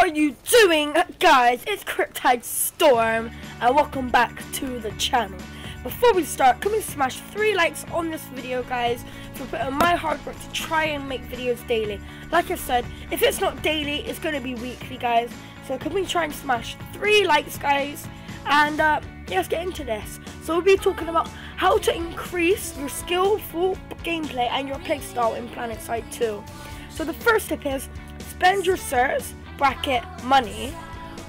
are you doing, guys? It's Cryptide Storm, and welcome back to the channel. Before we start, can we smash three likes on this video, guys, for putting my hard work to try and make videos daily. Like I said, if it's not daily, it's going to be weekly, guys. So can we try and smash three likes, guys? And uh, let's get into this. So we'll be talking about how to increase your skillful gameplay and your playstyle in PlanetSide 2. So the first tip is spend your certs bracket money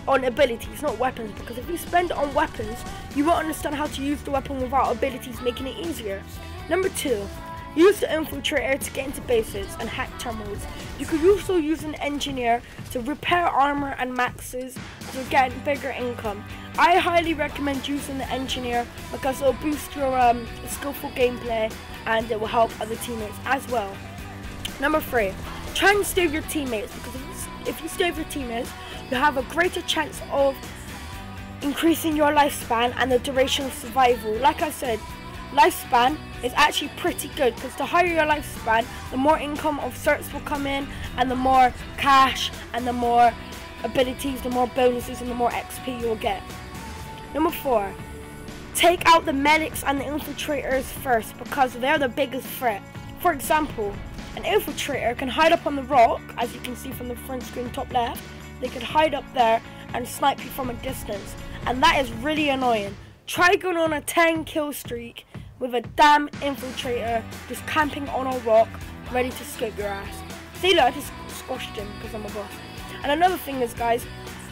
on abilities, not weapons, because if you spend it on weapons, you won't understand how to use the weapon without abilities making it easier. Number two, use the infiltrator to get into bases and hack terminals. You could also use an engineer to repair armor and maxes to get bigger income. I highly recommend using the engineer because it will boost your um, skillful gameplay and it will help other teammates as well. Number three, try and with your teammates because if, you stay with your teammates, you have a greater chance of increasing your lifespan and the duration of survival. Like I said, lifespan is actually pretty good because the higher your lifespan, the more income of certs will come in and the more cash and the more abilities, the more bonuses and the more XP you'll get. Number four, take out the medics and the infiltrators first because they're the biggest threat. For example, an infiltrator can hide up on the rock, as you can see from the front screen top left. They could hide up there and snipe you from a distance, and that is really annoying. Try going on a 10 kill streak with a damn infiltrator just camping on a rock, ready to scope your ass. See, look, I just squashed him because I'm a boss. And another thing is, guys,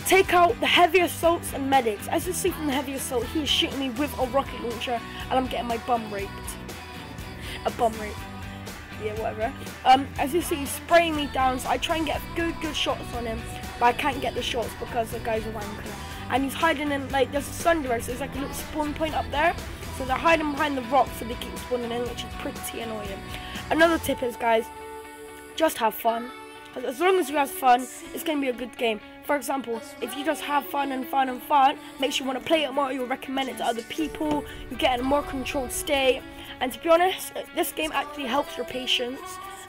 take out the heavy assaults and medics. As you see from the heavy assault, he is shooting me with a rocket launcher, and I'm getting my bum raped. A bum rape yeah, whatever. Um, as you see, he's spraying me down, so I try and get good, good shots on him, but I can't get the shots because the guy's a wanker. And he's hiding in, like, there's a sunderer, so there's like a little spawn point up there. So they're hiding behind the rocks, so they keep spawning in, which is pretty annoying. Another tip is, guys, just have fun. As long as you have fun, it's going to be a good game. For example, if you just have fun and fun and fun, makes you want to play it more, you'll recommend it to other people, you get in a more controlled state, and to be honest, this game actually helps your patience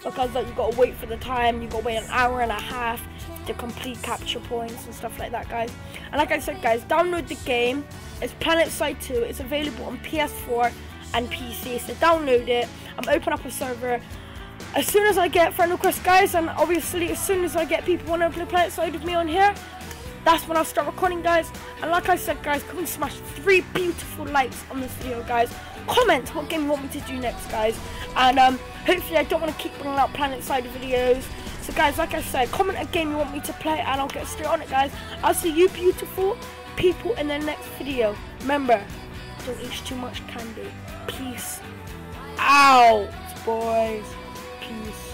because like, you got to wait for the time, you got to wait an hour and a half to complete capture points and stuff like that, guys. And like I said, guys, download the game. It's PlanetSide 2. It's available on PS4 and PC. So download it. I'm opening up a server as soon as I get friend requests, guys, and obviously as soon as I get people want to play PlanetSide with me on here, that's when I'll start recording, guys. And like I said, guys, come and smash three beautiful likes on this video, guys comment what game you want me to do next, guys. And um, hopefully I don't want to keep bringing out PlanetSide videos. So guys, like I said, comment a game you want me to play and I'll get straight on it, guys. I'll see you beautiful people in the next video. Remember, don't eat too much candy. Peace out, boys. Peace.